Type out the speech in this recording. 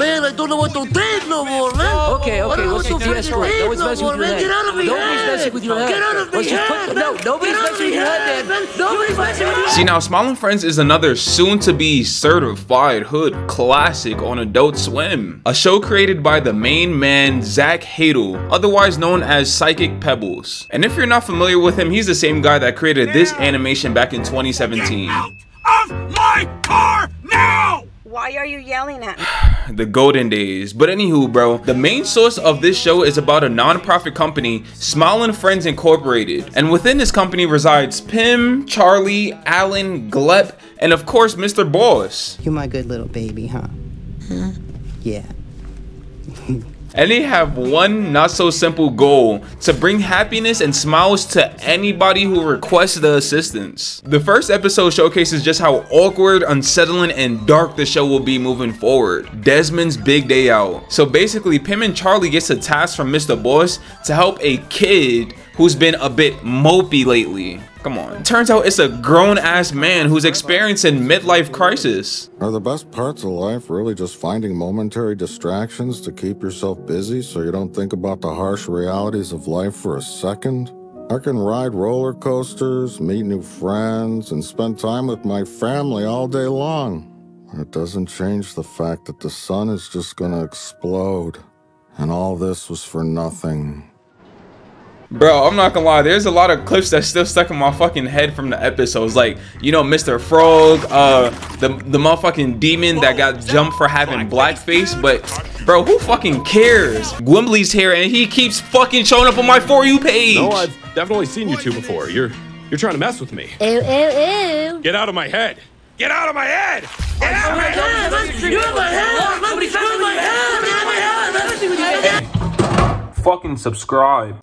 Man, I don't know what to think no more, man. Okay, okay, don't know let's what to de-escalate. No one's no messing more, with your head. Get out of me Nobody's head. messing with your head. Get out of me Let's just put- head, no, man. nobody's Get out of messing with your head, head, man. man. Nobody's messing with your See now, Smiling Friends is another soon-to-be certified hood classic on Adult Swim, a show created by the main man Zach Hadel, otherwise known as Psychic Pebbles. And if you're not familiar with him, he's the same guy that created this animation back in 2017. Of my car now! Why are you yelling at me? the golden days. But anywho, bro, the main source of this show is about a non-profit company, Smiling Friends Incorporated. And within this company resides Pim, Charlie, Allan, Glep, and of course, Mr. Boss. You my good little baby, huh? Yeah. And they have one not so simple goal to bring happiness and smiles to anybody who requests the assistance. The first episode showcases just how awkward, unsettling, and dark the show will be moving forward. Desmond's big day out. So basically, Pim and Charlie gets a task from Mr. Boss to help a kid who's been a bit mopey lately. Come on. Turns out it's a grown ass man who's experiencing midlife crisis. Are the best parts of life really just finding momentary distractions to keep yourself busy so you don't think about the harsh realities of life for a second? I can ride roller coasters, meet new friends, and spend time with my family all day long. It doesn't change the fact that the sun is just gonna explode. And all this was for nothing. Bro, I'm not gonna lie, there's a lot of clips that's still stuck in my fucking head from the episodes. Like, you know, Mr. Frog, uh, the the motherfucking demon that got jumped for having blackface, but bro, who fucking cares? Gwimbly's here and he keeps fucking showing up on my For You page. No, I've definitely seen you two before. You're you're trying to mess with me. Ew, ew, ew. Get out of my head. Get out of my head. Get out of my head. You're in my head, man. You're in my head. You're in my head. Fucking subscribe.